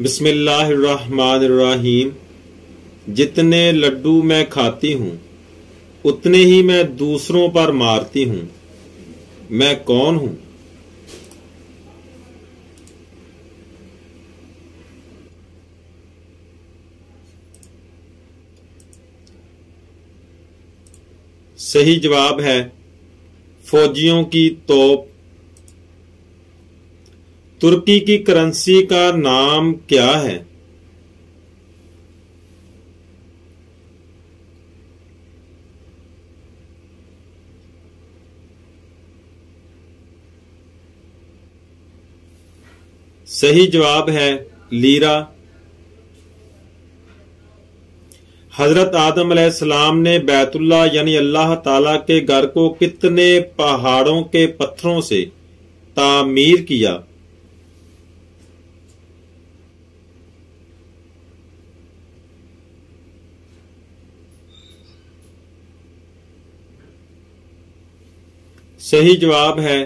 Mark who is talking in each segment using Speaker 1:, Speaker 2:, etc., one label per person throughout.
Speaker 1: बिस्मिल्लाहिर्रहमानिर्रहीम। जितने लड्डू मैं खाती हूँ, उतने ही मैं दूसरों पर मारती हूँ। मैं कौन हूँ? सही जवाब है, फौजियों की तोप। तुर्की की करेंसी का नाम क्या है? सही जवाब है लीरा। हज़रत आदम सलाम ने बैतुल्ला यानी अल्लाह ताला के घर को कितने पहाड़ों के पत्थरों से तामीर किया? सही जवाब है,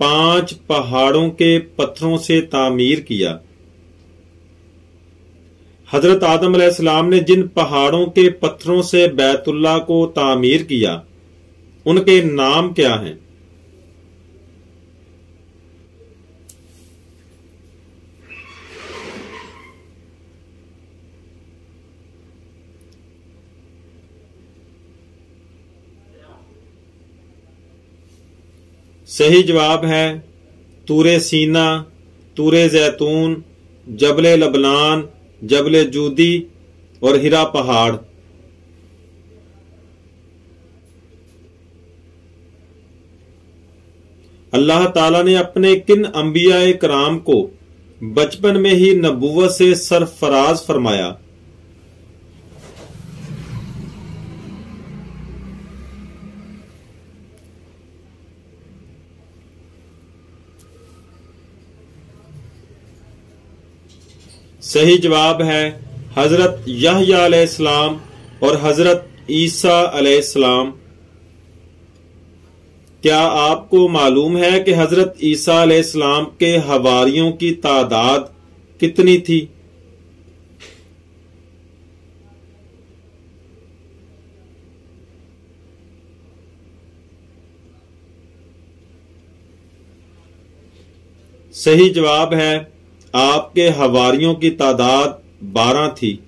Speaker 1: पाँच पहाड़ों के पत्थरों से तामीर किया। हज़रत आदम सलाम ने जिन पहाड़ों के पत्थरों से बैतुल्ला को तामीर किया, उनके नाम क्या हैं? सही जवाब है, तूरे सीना, तूरे जैतून, जबले लबनान, जबले जूदी और हिरा पहाड़। अल्लाह ताला ने अपने किन अंबिया कराम को बचपन में ही नबूवत से सरफराज फरमाया। सही जवाब है हज़रत यहयाम और हज़रत ईसा अलैहिस्सलाम क्या आपको मालूम है कि हज़रत ईसा अलैहिस्सलाम के हवारियों की तादाद कितनी थी? सही जवाब है आपके हवारियों की तादाद बारह थी।